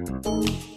Música